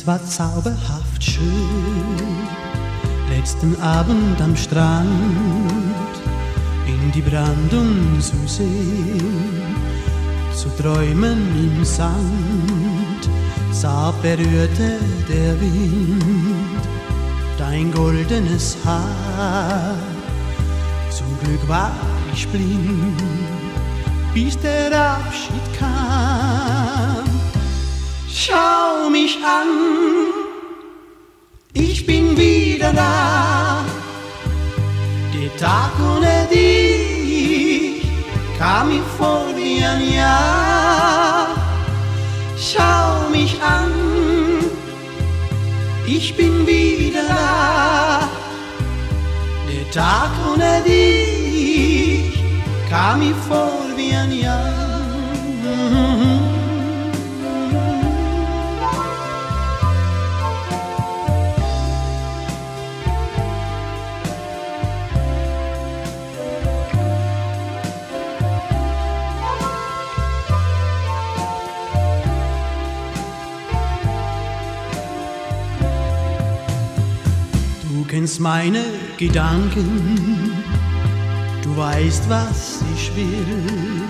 Es war zauberhaft schön, letzten Abend am Strand in die Brandung zu sehen, zu träumen im Sand, sah berührte der Wind dein goldenes Haar. Zum Glück war ich blind, bis der Abschied kam. Schau mich an, ich bin wieder da. Der Tag ohne dich kam mir vor wie ein Jahr. Schau mich an, ich bin wieder da. Der Tag ohne dich kam mir vor wie ein Jahr. Meine Gedanken, du weißt, was ich will.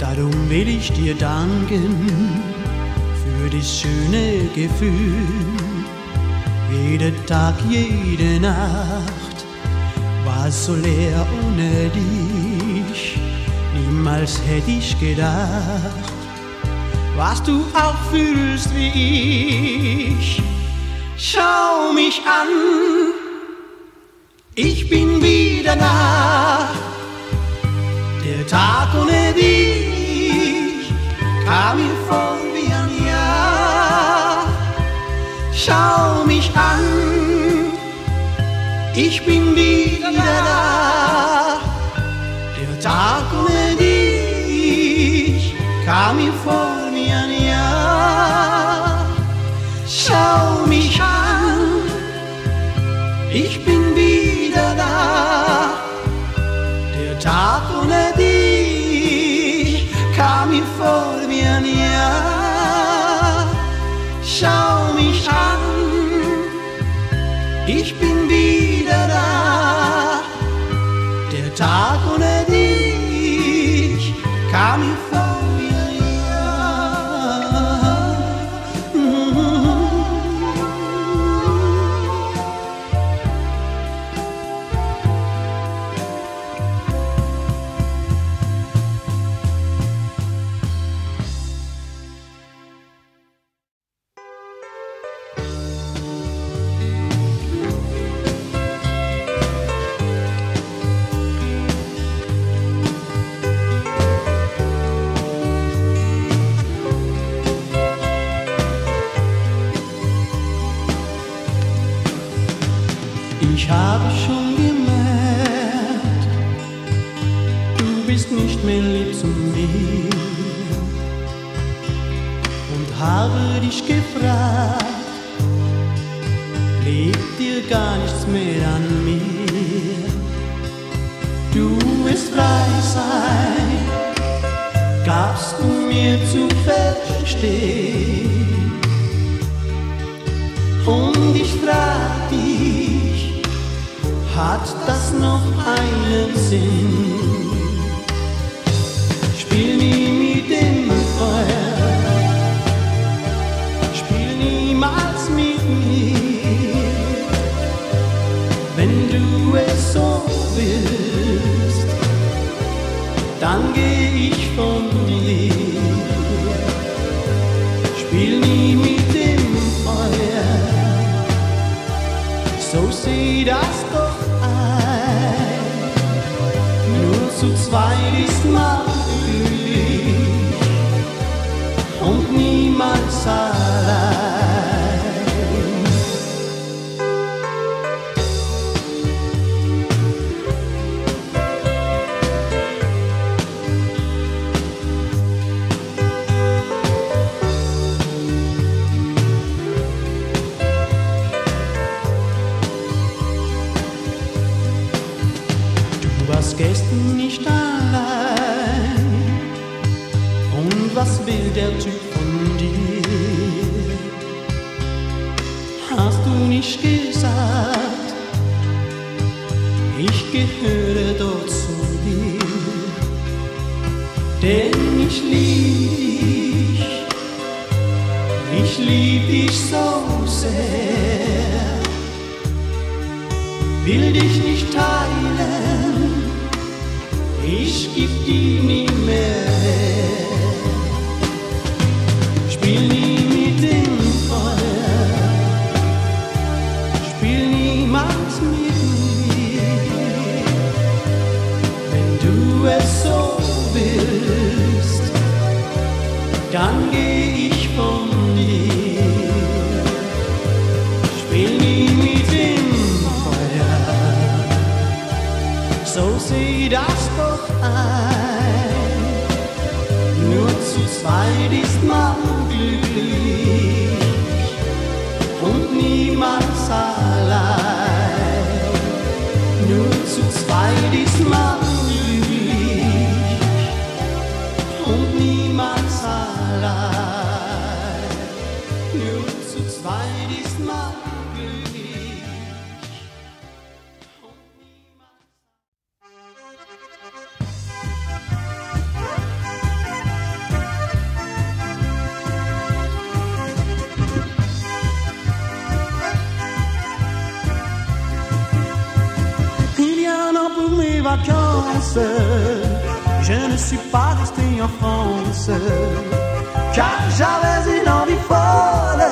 Darum will ich dir danken für das schöne Gefühl. Jeder Tag, jede Nacht war so leer ohne dich. Niemals hätte ich gedacht, was du auch fühlst wie ich. Schau mich an, ich bin wieder da. Der Tag ohne dich kam mir vor wie ein Jahr. Schau mich an, ich bin wieder da. Der Tag ohne dich kam mir vor wie ein Jahr. Schau mich an, ich bin Der Tag ohne ich frag dich, hat das noch einen Sinn? Spiel nie mit dem Feuer, spiel niemals mit mir. Wenn du es so willst, dann geh ich Zu zweit ist man glücklich und niemals allein. Denn ich lieb. Dich, ich lieb dich so sehr, will dich nicht teilen, ich geb die nie mehr ein. Nur zu zweit ist man glücklich und niemals allein. Nur zu zweit ist man je ne suis pas resté en France, car j'avais une envie folle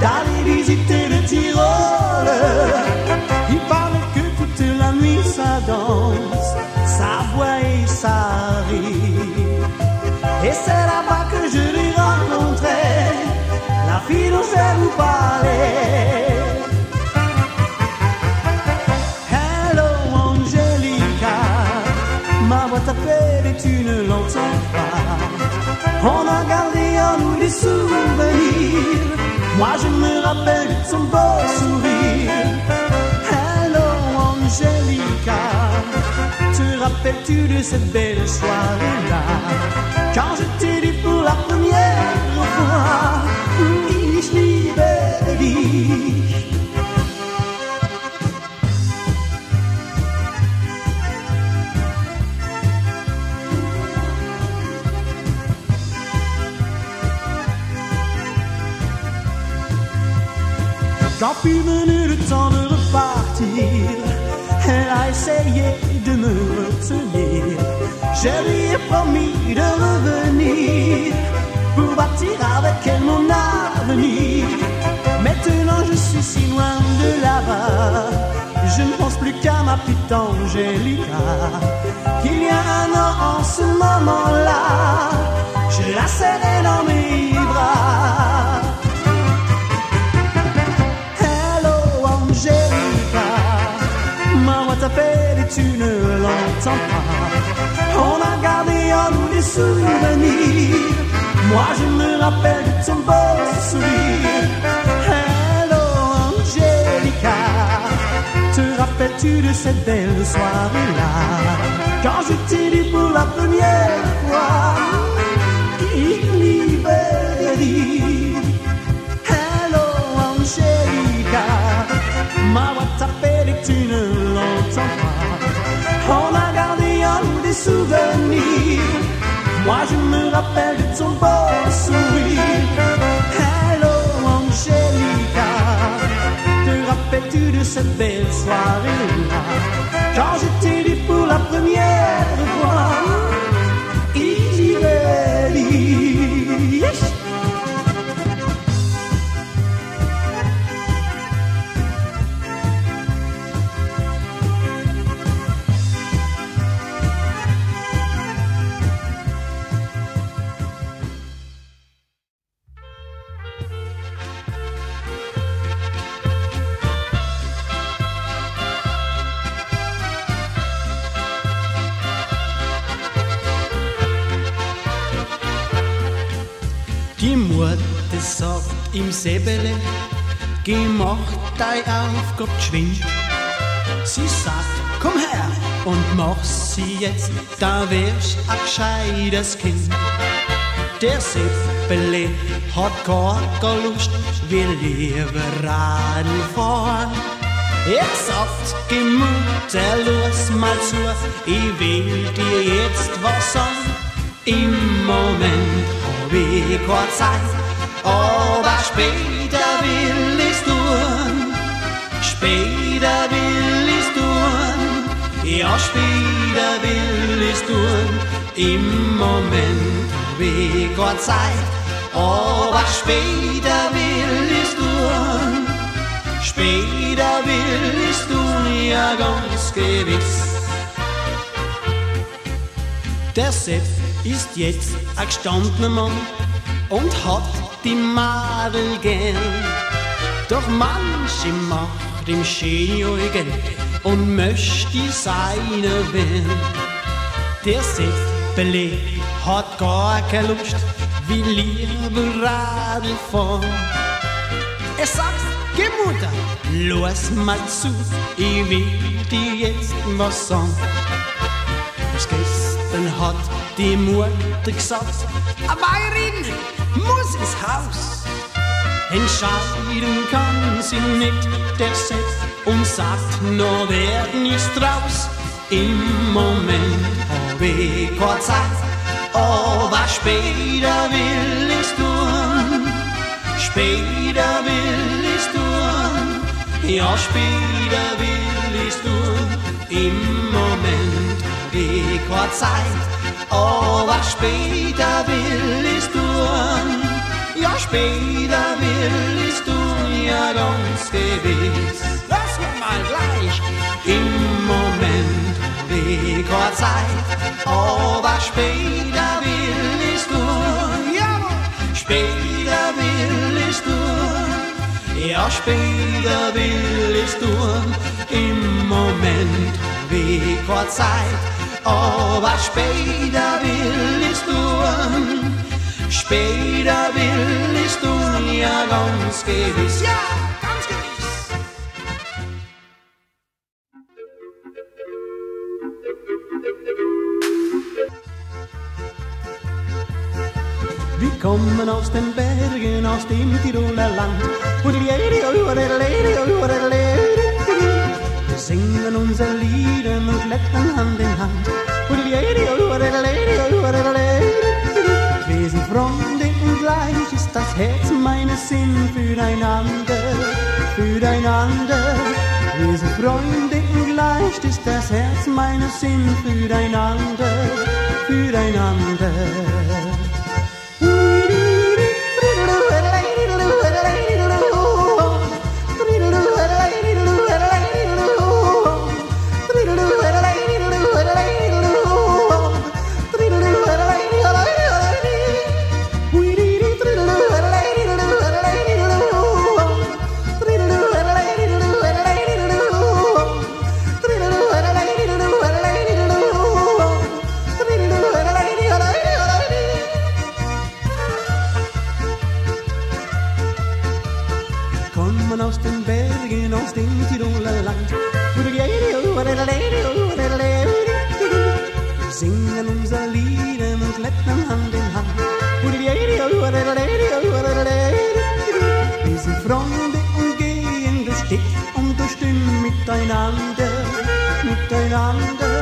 d'aller visiter le Tyrol. On a gardé en nous des souvenirs. Moi je me rappelle son beau sourire. Hello Angelica, te rappelles-tu de cette belle soirée-là? Quand je t'ai dit pour la première fois, ich liebe dich. Quand fut venu le temps de repartir, elle a essayé de me retenir. Je lui ai promis de revenir pour bâtir avec elle mon avenir. Maintenant je suis si loin de là-bas, je ne pense plus qu'à ma petite Angélica. Qu'il y a un an en ce moment-là, je la serrais dans tu ne l'entends pas. On a gardé en nous des souvenirs. Moi je me rappelle de ton beau sourire. Hello Angelica, te rappelles-tu de cette belle soirée-là? Quand je t'ai dit pour la première rappelle de ton beau sourire. Hello Angelica, te rappelles-tu de cette belle soirée-là? Quand im Säbele, geh mach dein Aufgabe geschwind. Sie sagt, komm her und mach sie jetzt, da wärst ein gescheites Kind. der Seppele hat gar keine Lust, wir lieber Radl fahren. Er sagt, Gemutter, los mal zu, ich will dir jetzt was sagen. Im Moment hab ich keine Zeit, aber später will ich's tun. Später will ich's tun, ja, später will ich's tun. Im Moment ich keine Zeit, aber später will ich's tun. Später will ich's tun, ja, ganz gewiss. Der Sepp ist jetzt ein gestandener Mann und hat die Madel gern. Doch manche macht ihm Schönjäugen und möchte seine werden. Der Seppele hat gar keine Lust, wie lieber Radl fahren. Er sagt, geh Mutter, los mal zu, ich will dir jetzt was sagen. Das gestern hat die Mutter gesagt, eine Bayerin muss ins Haus. Entscheiden kann sie nicht, der Sepp und sagt, nur werden ist raus. Im Moment hab ich keine Zeit, aber später will ich's tun. Später will ich's tun, ja, später will ich's tun. Im Moment hab ich keine Zeit, aber später will ich's tun. Ja, später will ich's tun, ja, ganz gewiss. Lass mich mal gleich. Im Moment keine Zeit, aber später will ich's tun. Ja, später will ich's tun. Ja, später will ich's tun. Im Moment keine Zeit, aber später will ich's tun. Später will ich's tun, ja ganz gewiss. Ja, ganz gewiss. Wir kommen aus den Bergen, aus dem Tiroler Land. Wir singen unser Lieder und klettern Hand in Hand. Wir sind Freunde und gleich ist das Herz meines Sinn füreinander, füreinander. Wir sind Freunde und gleich ist das Herz meines Sinn füreinander, füreinander. Singen unser Lieder und klettern Hand in Hand. Wir sind Freunde und gehen durch dick und durch dünn miteinander, miteinander.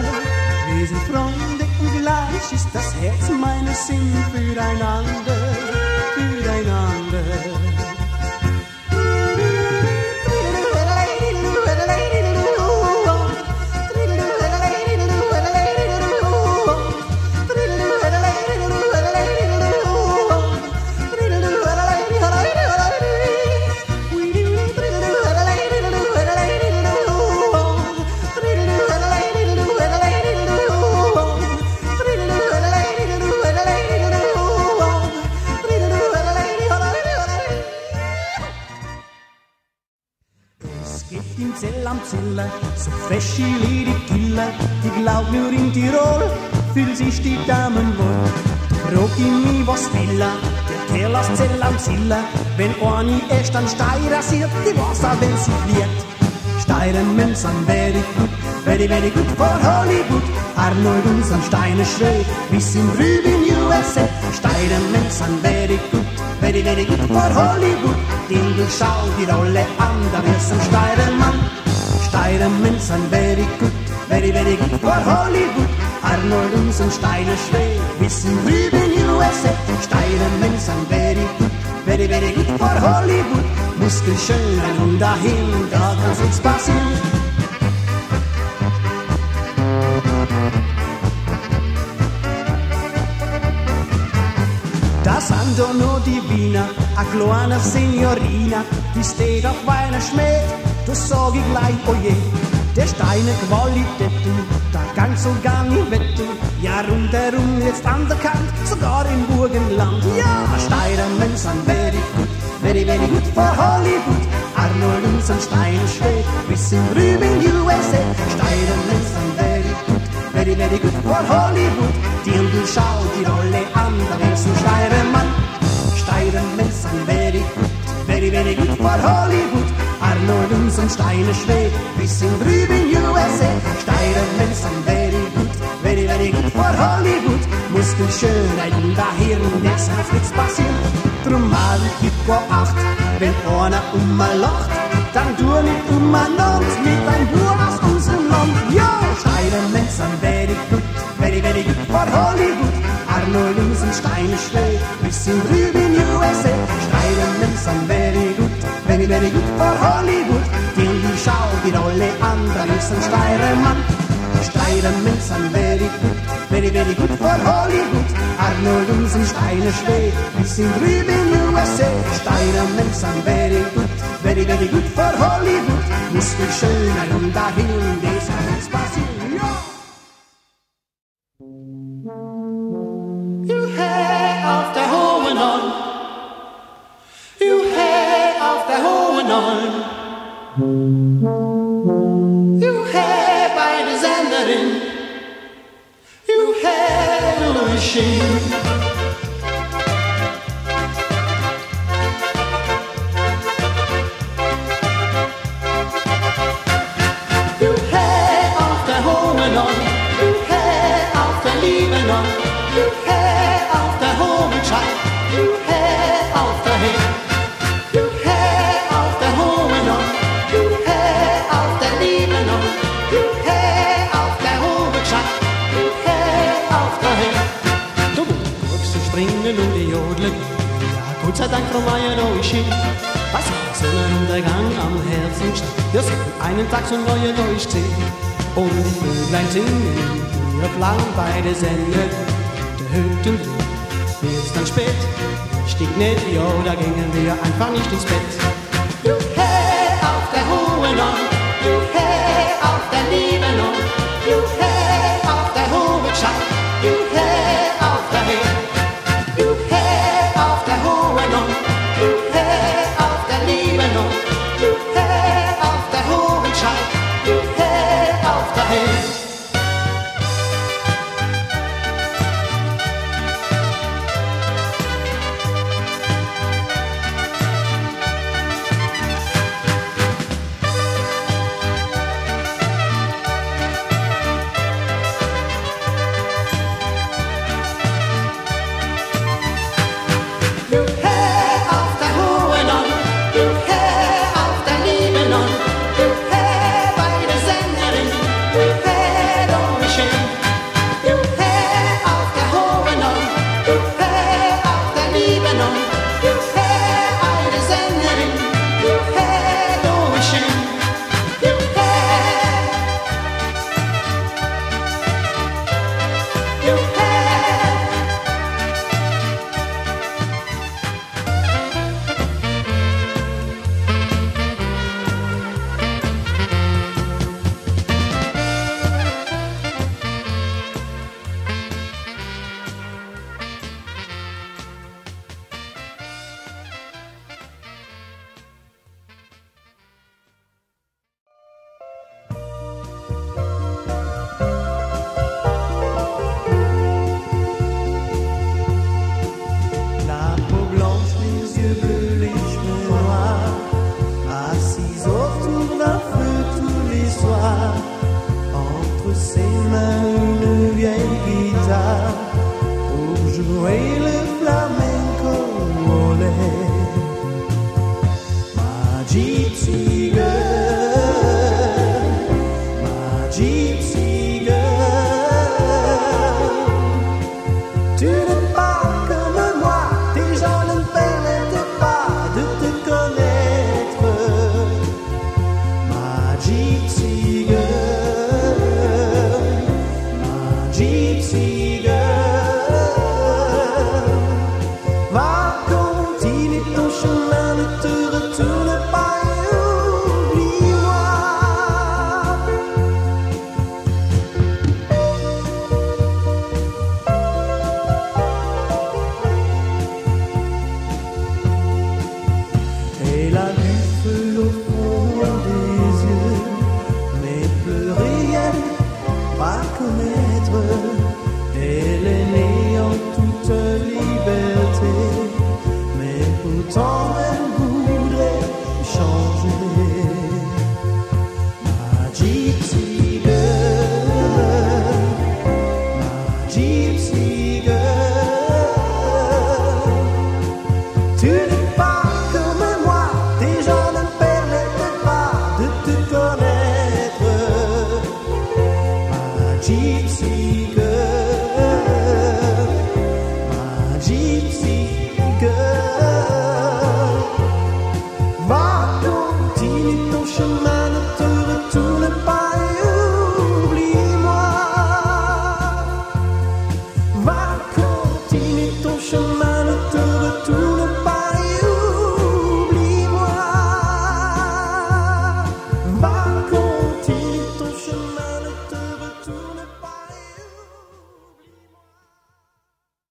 Wir sind Freunde und gleich ist das Herz meines Sinn füreinander. Sich die Damen. Frag ich mich, was will er, der Kerl aus Zell am Ziller, wenn eine erst an Stein rasiert, die auch, wenn sie fliegt. Steirenmen sind very good, very, very good for Hollywood. Arnold und sein Steine schreit, bis in drüben USA. Steinemans and very good, very, very good for Hollywood. Du schau die Rolle an, da wirst du Steiremann. Steinemans and very good, very, very good for Hollywood. Arnold und so Steiner schwer, wissen drüben USA. Steinemans and very good, very, very good for Hollywood. Muskelschön und dahin, da kann's nichts passieren. Andono Divina, a Gloana Signorina, die steht auf meiner Schmäh, das sag ich gleich, oje. Oh der Steine Qualitäten, so gar nicht wetten, ja rundherum jetzt anerkannt, sogar im Burgenland. Ja, Steinermen sind very good, very, very good for Hollywood. Arnold und sein Steine schwebt, bis in drüben USA. Steinermen sind very good, very, very good for Hollywood. Die und du schau die Rolle an, da wärst du Steirermann. Steine sind very good, very, very good for Hollywood. Arnold und Steine schwer, bis in drüben USA. Steine sind very good, very, very good for Hollywood. Muskelschönheit und da Hirn, das hat nichts passiert. Drum mal ich vor acht, wenn einer um mal lacht, dann tu nicht um mal mit ein Bur aus unserem Land. Ja, Steine sind very good, very, very good for Hollywood. Arnold und Steine schwer, bis in drüben USA. Steidermen sind very good, very, very good for Hollywood. Den die schau die Rolle an, da ist ein Steirermann. Steidermen sind very good, very, very good for Hollywood. Arnold und sind Steine schwer, wir sind drüben in USA. Steidermen sind very good, very, very good for Hollywood. Muskelschöner und dahin, das kann nichts passieren, hohen Olm. Juhe bei der Senderin, Juhe Louis Sheen. Juhe Frau Meier, da ist sie. Was war Sonnenuntergang am Herzen stand. Ja, so einen Tag so neue Neuste. Und die Vöglein singen ihr Flang bei der Sender. Der Hütten wird's dann spät. Stieg nicht, ja, da gingen wir einfach nicht ins Bett. Juhe auf der hohen Norm, Juhe auf der lieben Norm, Juhe you